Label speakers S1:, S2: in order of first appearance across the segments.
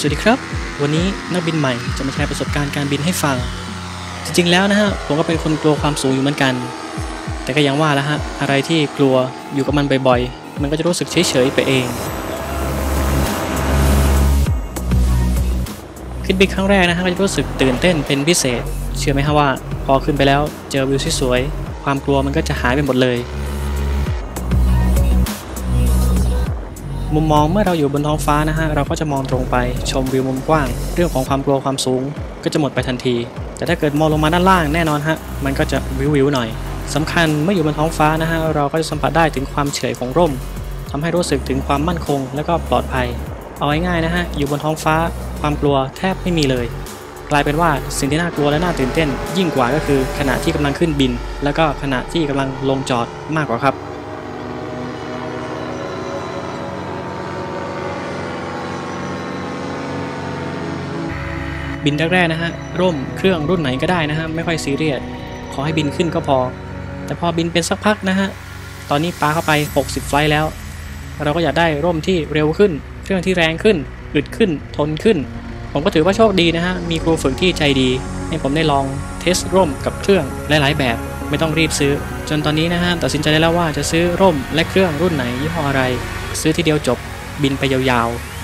S1: สวัสดีครับ วันนี้นักบินใหม่จะมาแชร์ประสบการณ์การบินให้ฟัง จริงๆแล้วนะฮะผมก็เป็นคนกลัวความสูงอยู่เหมือนกัน แต่ก็ยังว่าแล้วฮะอะไรที่กลัวอยู่กับมันบ่อยๆ มันก็จะรู้สึกเฉยๆไปเอง ขึ้นบินครั้งแรกนะฮะก็จะรู้สึกตื่นเต้นเป็นพิเศษ เชื่อไหมฮะว่า พอขึ้นไปแล้วเจอวิวสวยๆความกลัวมันก็จะหายไปหมดเลย มุมมองเมื่อเราอยู่บนท้องฟ้านะฮะเราก็จะมองตรงไปชมวิวมุมกว้าง เรื่องของความกลัวความสูงก็จะหมดไปทันที แต่ถ้าเกิดมองลงมาด้านล่างแน่นอนฮะมันก็จะวิววิวหน่อยสำคัญเมื่ออยู่บนท้องฟ้านะฮะเราก็จะสัมผัสได้ถึงความเฉยของร่มทำให้รู้สึกถึงความมั่นคง และก็ปลอดภัย เอาง่ายๆนะฮะอยู่บนท้องฟ้า ความกลัวแทบไม่มีเลย กลายเป็นว่าสิ่งที่น่ากลัวและน่าตื่นเต้น ยิ่งกว่าก็คือขณะที่กำลังขึ้นบิน แล้วก็ขณะที่กำลังลงจอดมากกว่าครับ บินแรกๆนะฮะร่มเครื่องรุ่นไหนก็ได้นะฮะไม่ค่อยซีเรียสขอให้บินขึ้นก็พอ แต่พอบินเป็นสักพักนะฮะตอนนี้ปาเข้าไป 60 ไฟล์แล้ว เราก็อยากได้ร่มที่เร็วขึ้น เครื่องที่แรงขึ้นอึดขึ้นทนขึ้น ผมก็ถือว่าโชคดีนะฮะมีครูฝึกที่ใจดีให้ผมได้ลองเทสร่มกับเครื่องหลายๆแบบไม่ต้องรีบซื้อ จนตอนนี้นะฮะตัดสินใจได้แล้วว่าจะซื้อร่มและเครื่องรุ่นไหนยี่ห้ออะไร ซื้อทีเดียวจบบินไปยาวๆ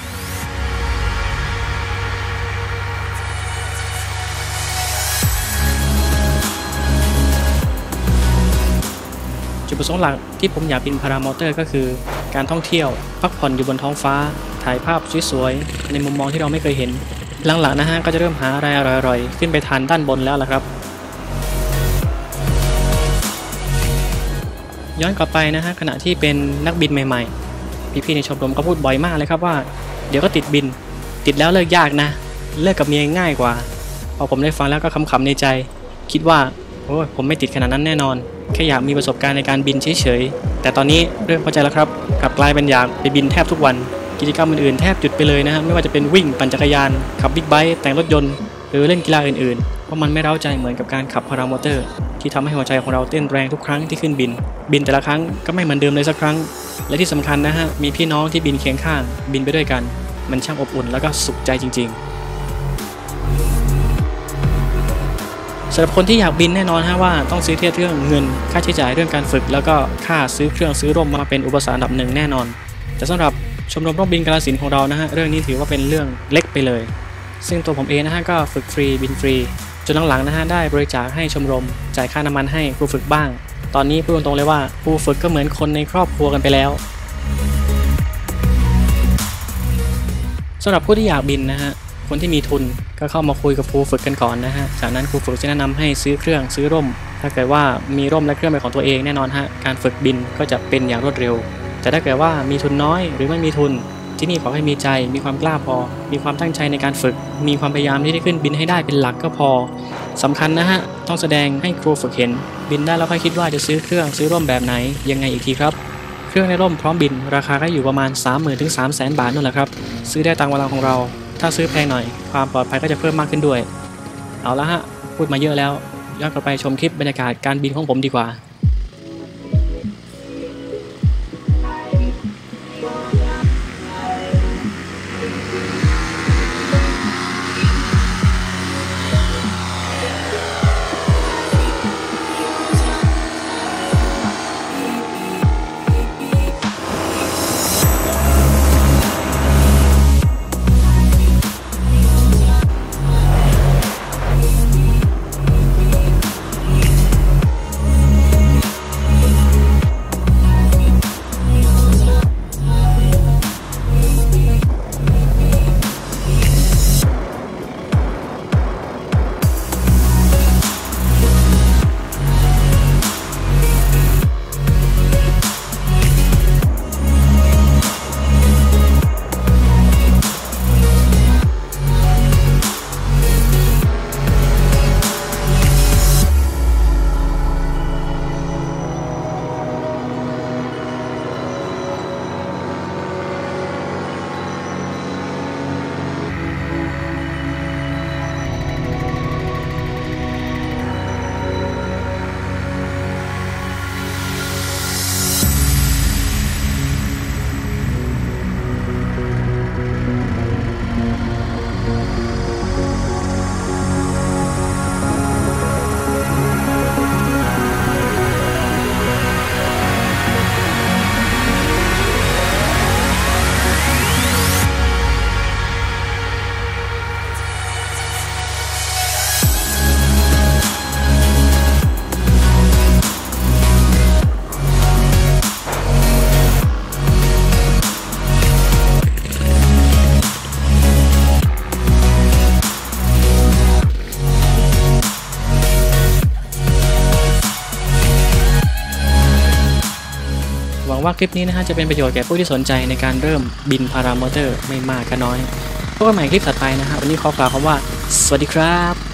S1: จุดประสงค์หลักที่ผมอยากบินพารามอเตอร์ก็คือ การท่องเที่ยว พักผ่อนอยู่บนท้องฟ้า ถ่ายภาพสวยๆ ในมุมมองที่เราไม่เคยเห็น หลังๆนะฮะก็จะเริ่มหาอะไรอร่อยๆ ขึ้นไปทานด้านบนแล้วล่ะครับ ย้อนกลับไปนะฮะขณะที่เป็นนักบินใหม่ๆ พี่ๆในชมรมก็พูดบ่อยมากเลยครับว่า เดี๋ยวก็ติดบิน ติดแล้วเลิกยากนะ เลิกกับเมียง่ายกว่า พอผมได้ฟังแล้วก็ขำๆในใจ คิดว่า โอ้ยผมไม่ติดขนาดนั้นแน่นอน แค่อยากมีประสบการณ์ในการบินเฉยๆ แต่ตอนนี้เริ่มเข้าใจแล้วครับกลับกลายเป็นอยากไปบินแทบทุกวัน กิจกรรมอื่นๆแทบจุดไปเลยนะฮะไม่ว่าจะเป็นวิ่งปั่นจักรยาน ขับบิ๊กไบค์แต่งรถยนต์ หรือเล่นกีฬาอื่นๆ เพราะมันไม่เร้าใจเหมือนกับการขับพารามอเตอร์ ที่ทำให้หัวใจของเราเต้นแรงทุกครั้งที่ขึ้นบิน บินแต่ละครั้งก็ไม่เหมือนเดิมเลยสักครั้ง และที่สำคัญนะฮะมีพี่น้องที่บินเคียงข้าง บินไปด้วยกัน มันช่างอบอุ่นแล้วก็สุขใจจริง ๆ สำหรับคนที่อยากบินแน่นอนฮะว่าต้องซื้อเทียบเรื่องเงิน ค่าใช้จ่ายเรื่องการฝึก แล้วก็ค่าซื้อเครื่องซื้อร่มมาเป็นอุปสรรคอันดับหนึ่งแน่นอน แต่สำหรับชมรมร่มบินกาลสินของเรานะฮะเรื่องนี้ถือว่าเป็นเรื่องเล็กไปเลย ซึ่งตัวผมเองนะฮะก็ฝึกฟรีบินฟรีจนหลังๆนะฮะได้บริจาคให้ชมรม จ่ายค่าน้ำมันให้ครูฝึกบ้าง ตอนนี้พูดตรงๆเลยว่าครูฝึกก็เหมือนคนในครอบครัวกันไปแล้วสำหรับผู้ที่อยากบินนะฮะ คนที่มีทุนก็เข้ามาคุยกับครูฝึกกันก่อนนะฮะ จากนั้นครูฝึกจะแนะนำให้ซื้อเครื่องซื้อร่ม ถ้าเกิดว่ามีร่มและเครื่องเป็นของตัวเองแน่นอนฮะ การฝึกบินก็จะเป็นอย่างรวดเร็ว แต่ถ้าเกิดว่ามีทุนน้อยหรือไม่มีทุน ที่นี่ขอให้มีใจ มีความกล้าพอ มีความตั้งใจในการฝึก มีความพยายามที่ได้ขึ้นบินให้ได้เป็นหลักก็พอสำคัญนะฮะ ต้องแสดงให้ครูฝึกเห็น บินได้แล้วค่อยคิดว่าจะซื้อเครื่องซื้อร่มแบบไหนยังไงอีกทีครับเครื่องในร่มพร้อมบิน ราคาก็อยู่ประมาณ 3 0 0 0 0ถึง3 0 0 0 0 0 บาทนั่นแหละครับ ซื้อได้ตามกำลังของเรา ถ้าซื้อแพงหน่อย ความปลอดภัยก็จะเพิ่มมากขึ้นด้วย เอาละฮะ พูดมาเยอะแล้ว ย้อนกลับไปชมคลิปบรรยากาศการบินของผมดีกว่า ว่าคลิปนี้นะฮะจะเป็นประโยชน์แก่ผู้ที่สนใจในการเริ่มบินพารามอเตอร์ไม่มากก็น้อยพบกันใหม่คลิปถัดไปนะฮะวันนี้ขอกล่าวคำว่า สวัสดีครับ